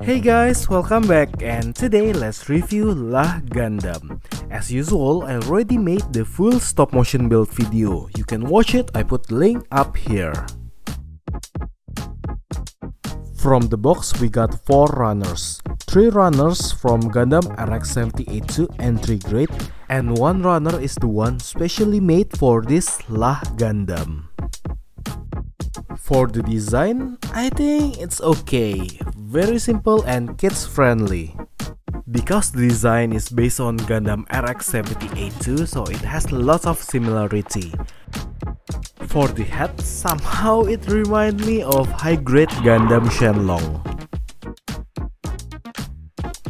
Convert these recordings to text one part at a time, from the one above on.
Hey guys, welcome back and today let's review Lah Gundam. As usual, I already made the full stop motion build video. You can watch it, I put link up here. From the box we got 4 runners. 3 runners from Gundam RX-78 entry grade and 1 runner is the one specially made for this Lah Gundam. For the design, I think it's okay, very simple and kids friendly. Because the design is based on Gundam RX-78 so it has lots of similarity. For the head, somehow it reminds me of high-grade Gundam Shenlong.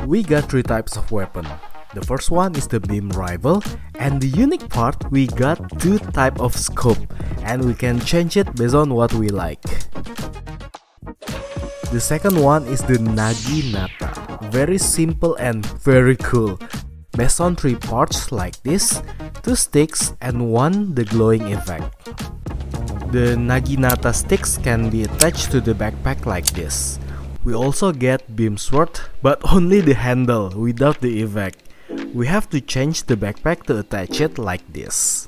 We got three types of weapon. The first one is the beam rifle and the unique part we got two type of scope and we can change it based on what we like. The second one is the Naginata, very simple and very cool, based on three parts like this, two sticks and one the glowing effect. The Naginata sticks can be attached to the backpack like this. We also get beam sword, but only the handle without the effect. We have to change the backpack to attach it like this.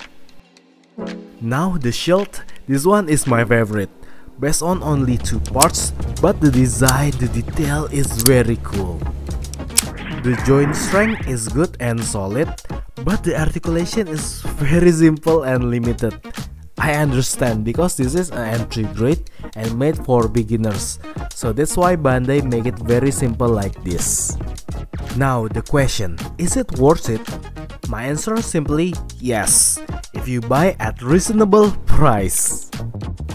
Now the shield, this one is my favorite. Based on only two parts, but the design, the detail is very cool. The joint strength is good and solid, but the articulation is very simple and limited. I understand because this is an entry grade and made for beginners, so that's why Bandai make it very simple like this. Now the question, is it worth it? My answer simply yes, if you buy at reasonable price.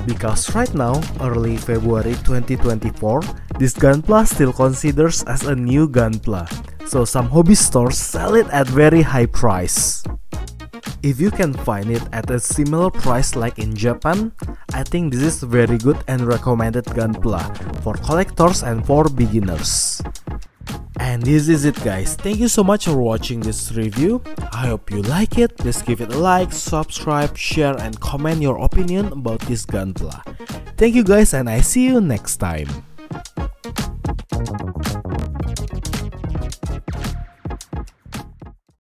Because right now, early February 2024, this Gunpla still considers as a new Gunpla, so some hobby stores sell it at very high price. If you can find it at a similar price like in Japan, I think this is very good and recommended Gunpla for collectors and for beginners. And this is it guys, thank you so much for watching this review, I hope you like it, please give it a like, subscribe, share and comment your opinion about this Gunpla. Thank you guys and I see you next time.